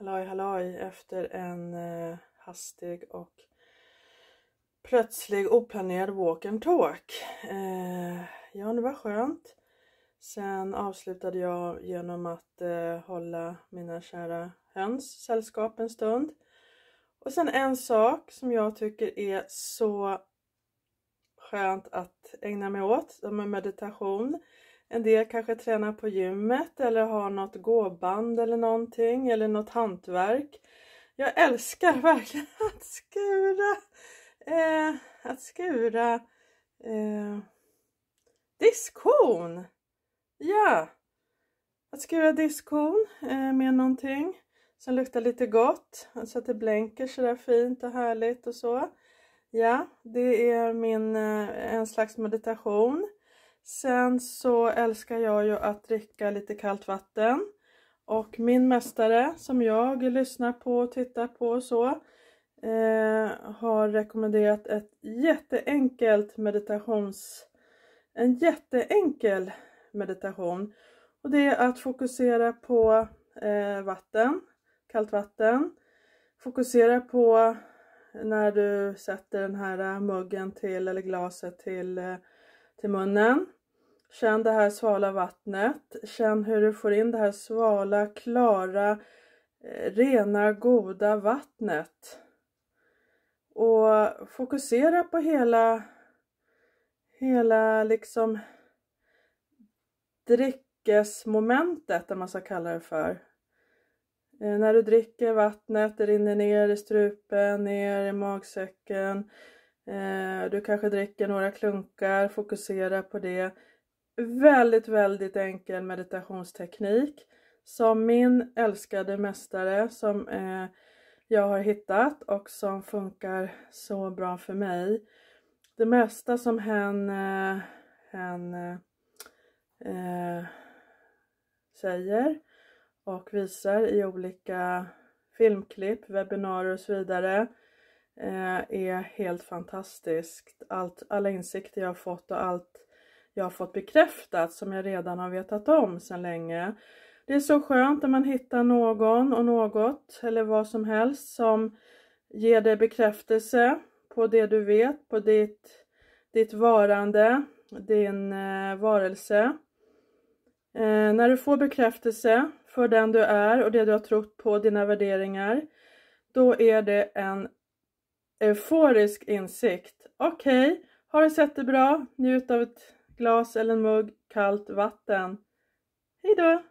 Halloj halloj efter en eh, hastig och plötslig oplanerad walk and talk. Eh, ja, det var skönt. Sen avslutade jag genom att eh, hålla mina kära höns sällskap en stund. Och sen en sak som jag tycker är så skönt att ägna mig åt, som är meditation. En del kanske tränar på gymmet eller har något gåband eller någonting eller något hantverk. Jag älskar verkligen att skura, eh, att skura eh, diskhon. Ja, att skura diskhon eh, med någonting som luktar lite gott så att det blänker sådär fint och härligt och så. Ja, det är min eh, en slags meditation. Sen så älskar jag ju att dricka lite kallt vatten. Och min mästare som jag lyssnar på och tittar på och så eh, har rekommenderat ett jätteenkelt meditations... En jätteenkel meditation. Och det är att fokusera på eh, vatten, kallt vatten. Fokusera på när du sätter den här eh, muggen till eller glaset till, eh, till munnen. Känn det här svala vattnet. Känn hur du får in det här svala, klara, eh, rena, goda vattnet. Och fokusera på hela, hela liksom drickesmomentet, om man ska kalla det för. Eh, när du dricker vattnet, det rinner ner i strupen, ner i magsäcken. Eh, du kanske dricker några klunkar, fokusera på det väldigt, väldigt enkel meditationsteknik som min älskade mästare som eh, jag har hittat och som funkar så bra för mig. Det mesta som hen, eh, hen eh, säger och visar i olika filmklipp, webbinarier och så vidare eh, Eh, är helt fantastiskt. Allt, alla insikter jag har fått och allt jag har fått bekräftat som jag redan har vetat om sedan länge. Det är så skönt när man hittar någon och något eller vad som helst som ger dig bekräftelse på det du vet, på ditt, ditt varande, din eh, varelse. Eh, när du får bekräftelse för den du är och det du har trott på, dina värderingar, då är det en euforisk insikt. Okej, okay, har du sett det bra? Njut av ett glas eller en mugg kallt vatten. Hejdå!